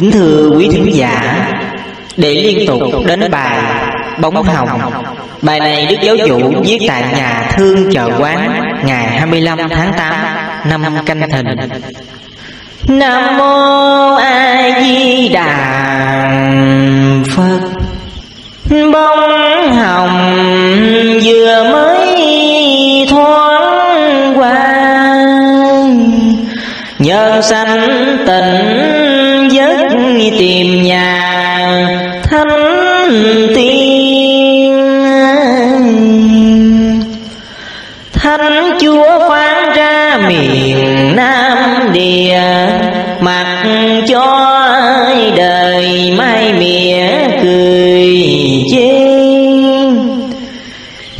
Kính thưa quý thính giả, Để liên tục đến bài Bóng Hồng. Bài này Đức Giáo Chủ viết tại nhà thương chợ quán, Ngày 25 tháng 8 năm canh thìn. Nam Mô A Di Đà Phật. Bóng hồng vừa mới thoáng qua Nhân sanh tình giấc tìm nhà. Thánh tiên. Thánh Chúa phán ra miền Nam Địa, Mặc cho đời mai mỉa cười chê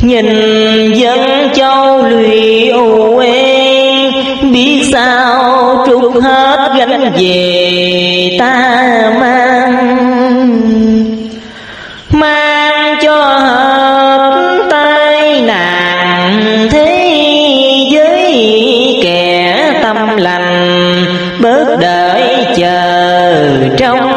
Nhìn dân châu lụy u ê Biết sao trút hết gánh về ta mang. Mang cho hợp tai nạn thế giới, kẻ tâm lành bớt đợi chờ trong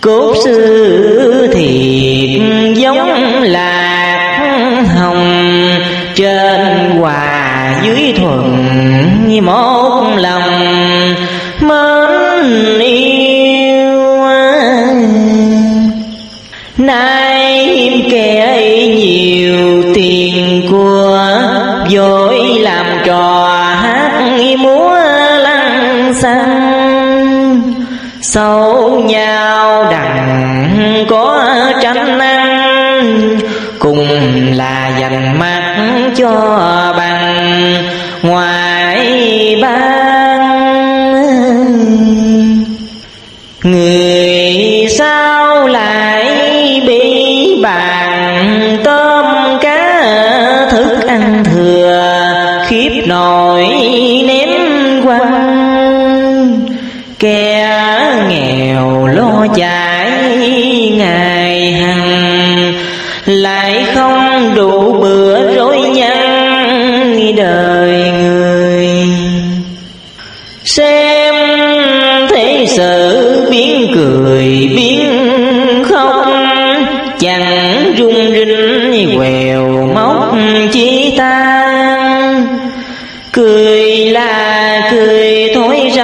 cốt sư thiệt giống lạc hồng, trên hòa dưới thuận một lòng. Hiếm kẻ nhiều tiền của vội làm trò hát múa lăng xăng. Sâu nhau đằng có tranh ăn cùng là dành mắt cho bằng ngoài ban người sao lại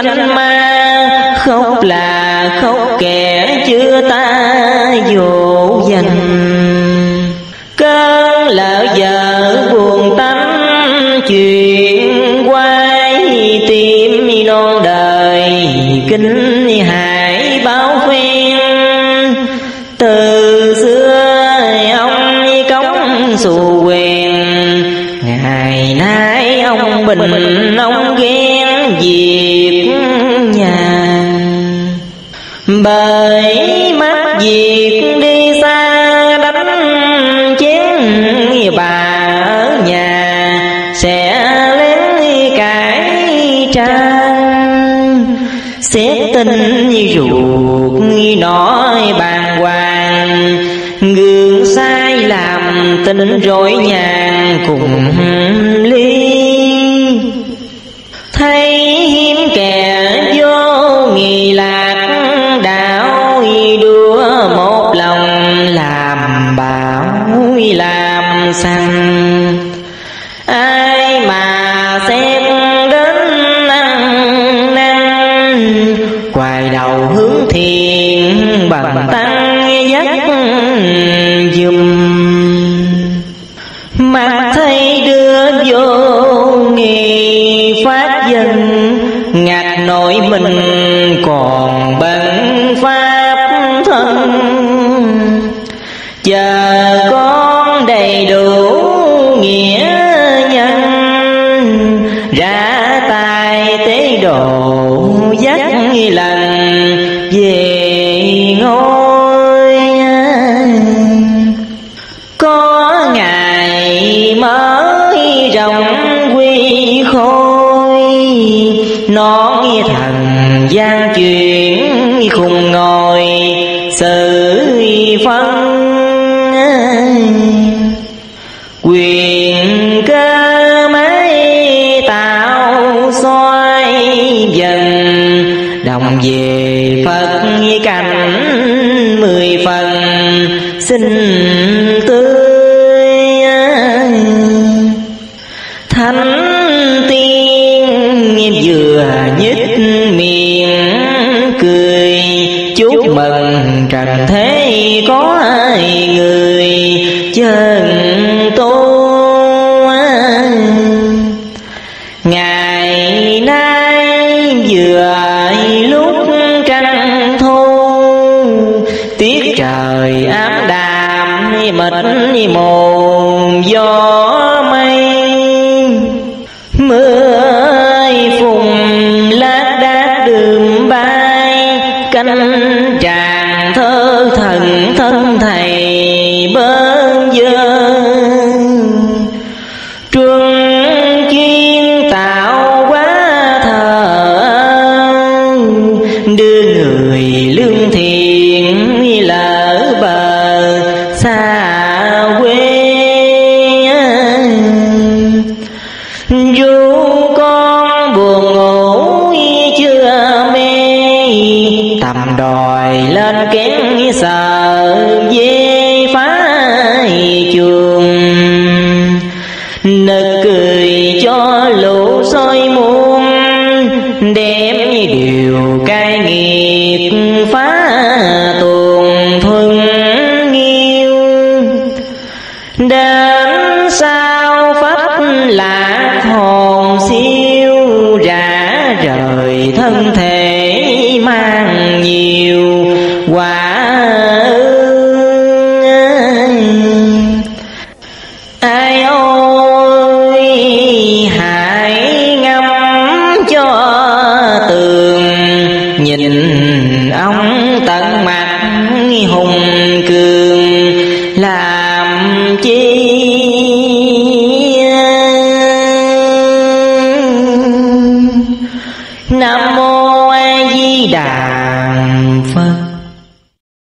thôi ranh ma khóc là khóc kẻ chưa ta vô dành, cơn lỡ vợ buồn tâm chuyện quay tim non đời kinh hải báo phen từ xưa ông cống xù quyền ngày nay ông bình ông ghen việc nhà. Bởi mắt việc đi xa đánh chén bà ở nhà. Sẽ lén cải trang xét tình ruột nói bàng hoàng. Gương sai làm tình rối nhàn cùng làm sanh. Ai mà xem đến ăn năn quài đầu hướng thiền bằng tăng dắt dùm. Mặt thấy đưa vô nghi phát dân ngạc nội mình còn bận pháp thân. Chờ con phật cảnh mười phần, xin tươi thánh tiên vừa nhích miệng cười, chúc mừng trần thế có ai người chân tu ngày nay vừa 你眸。Dù con buồn ngủ chưa mê, tầm đòi lên kén sợ dê phá chuồng. Nực cười cho lũ soi muôn, đem điều cai nghiệt phá tuồng thuần nghiêu. Đến sao pháp lạc hồn siêu rã rời, thân thể mang nhiều quả ai ôi, hãy ngắm cho tường, nhìn ông tận mặt hùng cường, làm chi